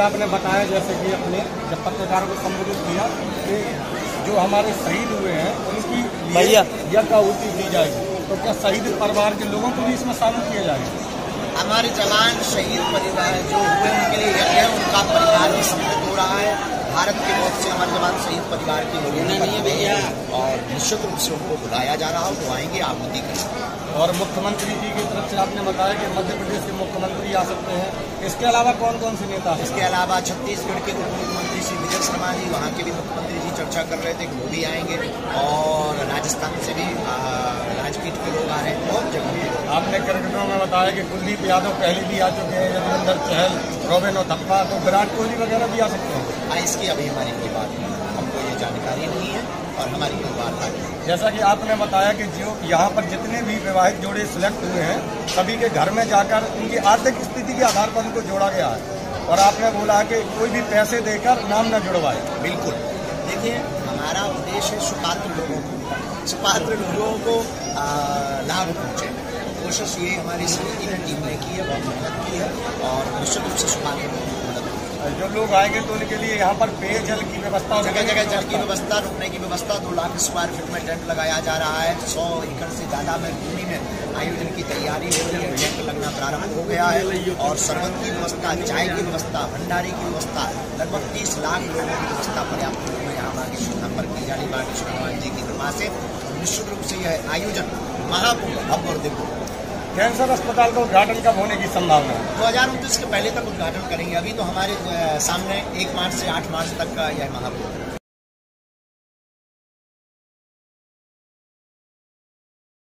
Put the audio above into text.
आपने बताया जैसे कि अपने जब पत्रकारों को संबोधित किया कि जो हमारे शहीद हुए हैं उनकी भैया। यज्ञाहुति दी जाएगी। तो क्या शहीद परिवार के लोगों को भी इसमें शामिल किया जाएगा? हमारे जवान शहीद परिवार जो हुए उनके लिए यज्ञ है उनका परिवार भी सम्मिलित हो रहा है। भारत के बहुत से हमारे जवान शहीद परिवार के लोग नहीं हैं और निश्चित रूप से उनको बुलाया जा रहा है वो आएँगे आहुति करेंगे। और मुख्यमंत्री जी की तरफ़ से आपने बताया कि मध्य प्रदेश के मुख्यमंत्री आ सकते हैं। इसके अलावा कौन कौन से नेता इसके अलावा छत्तीसगढ़ के उप मुख्यमंत्री श्री विजय शर्मा जी वहाँ के भी मुख्यमंत्री जी चर्चा कर रहे थे कि वो भी आएँगे। और राजस्थान से भी राजपीठ के लोग आ रहे हैं बहुत जगह के लोग आपने क्रिकेटरों में बताया कि कुलदीप यादव पहले भी आ चुके हैं रविंदर चहल रोबिन और थप्पा तो विराट कोहली वगैरह भी आ सकते हैं। हाँ इसकी अभी हमारी कोई बात नहीं है। हमको ये जानकारी नहीं है और हमारी कोई बात नहीं है। जैसा कि आपने बताया कि जो यहाँ पर जितने भी विवाहित जोड़े सिलेक्ट हुए हैं सभी के घर में जाकर उनकी आर्थिक स्थिति के आधार पर उनको जोड़ा गया है। और आपने बोला कि कोई भी पैसे देकर नाम न जुड़वाए। बिल्कुल। देखिए हमारा उद्देश्य है सुपात्र लोगों को सुपात्र लोगों को लाभ पहुँचे। कोशिश ये हमारी समिति ने टीम ने की है बहुत मेहनत की है और निश्चित रूप से मदद जो लोग आएँगे तो उनके लिए यहाँ पर पेयजल की व्यवस्था जगह जगह जल की व्यवस्था। रुकने की व्यवस्था दो लाख स्क्वायर फीट में टेंट लगाया जा रहा है। सौ एकड़ से ज़्यादा में भूमि में आयोजन की तैयारी हो रही है। टेंट लगना प्रारंभ हो गया है और शरबत की व्यवस्था चाय की व्यवस्था भंडारे की व्यवस्था लगभग तीस लाख लोगों की व्यवस्था पर्याप्त रूप में यहाँ बागी सुविधा पर की जानी बागी हनुमान जी की कृपा से निश्चित रूप से यह आयोजन महाकुंभ भव्य और दिव्य कैंसर अस्पताल का उद्घाटन कब होने की संभावना है? दो हज़ार उनतीस के पहले तक उद्घाटन करेंगे। अभी तो हमारे सामने एक मार्च से आठ मार्च तक का यह महापौर